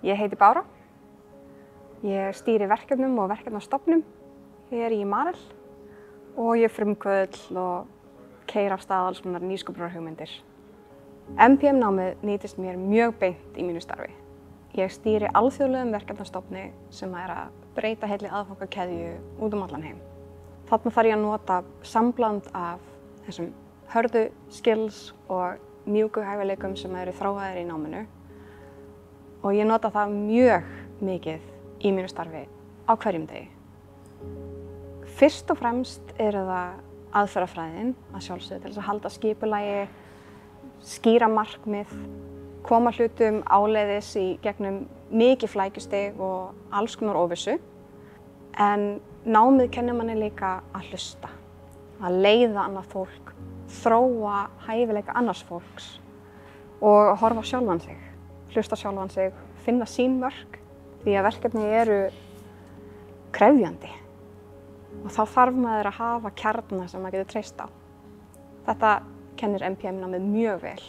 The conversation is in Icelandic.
Ég heiti Bára. Ég stýri verkefnum og verkefnastofnum hér í Marel og ég frumkvöðl og keir af stað alls konar nýsköpunarhugmyndir. MPM námið nýtist mér mjög beint í mínu starfi. Ég stýri alþjóðlegum verkefnastofni sem er að breyta heilli aðfangakeðju út um allan heim. Þarna þarf ég að nota sambland af þessum hörðu skills og mjúku hæfileikum sem eru þráaðir í náminu og ég nota það mjög mikið í mínu starfi á hverjum degi. Fyrst og fremst eru það aðferðafræðin að sjálfsögðu til þess að halda skipulagi, skýra markmið, koma hlutum áleiðis í gegnum mikið flækjusteg og alls konar óvissu. En námið kennir manni líka að hlusta, að leiða annað fólk, þróa hæfileika annars fólks og horfa sjálfan sig, hlusta sjálfan sig, finna sín mörg því að verkefni eru krefjandi og þá þarf maður að hafa kjarnar sem maður getur treyst á. Þetta kennir MPM námið mjög vel.